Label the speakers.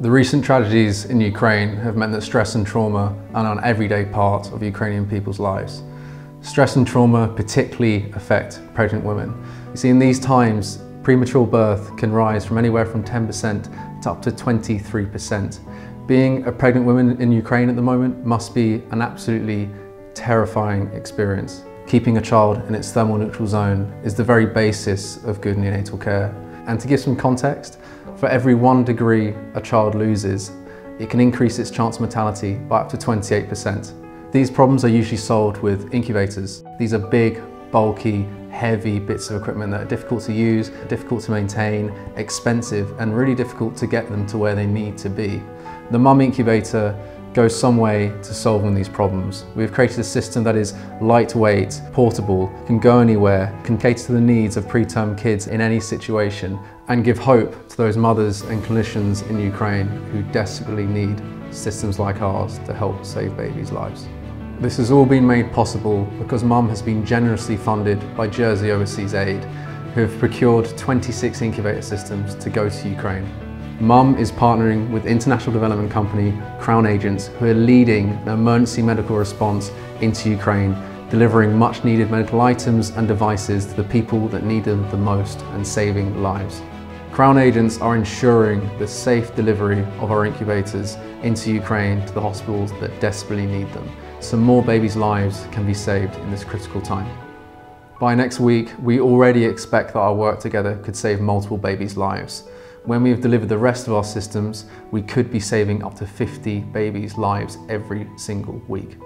Speaker 1: The recent tragedies in Ukraine have meant that stress and trauma are an everyday part of Ukrainian people's lives. Stress and trauma particularly affect pregnant women. You see, in these times, premature birth can rise from anywhere from 10% to up to 23%. Being a pregnant woman in Ukraine at the moment must be an absolutely terrifying experience. Keeping a child in its thermal neutral zone is the very basis of good neonatal care. And to give some context, for every one degree a child loses, it can increase its chance mortality by up to 28%. These problems are usually solved with incubators. These are big, bulky, heavy bits of equipment that are difficult to use, difficult to maintain, expensive, and really difficult to get them to where they need to be. The mOm incubator goes some way to solving these problems. We've created a system that is lightweight, portable, can go anywhere, can cater to the needs of preterm kids in any situation, and give hope to those mothers and clinicians in Ukraine who desperately need systems like ours to help save babies' lives. This has all been made possible because mOm has been generously funded by Jersey Overseas Aid, who have procured 26 incubator systems to go to Ukraine. mOm is partnering with international development company Crown Agents who are leading the emergency medical response into Ukraine, delivering much needed medical items and devices to the people that need them the most and saving lives. Crown Agents are ensuring the safe delivery of our incubators into Ukraine to the hospitals that desperately need them, so more babies' lives can be saved in this critical time. By next week, we already expect that our work together could save multiple babies' lives. When we have delivered the rest of our systems, we could be saving up to 50 babies' lives every single week.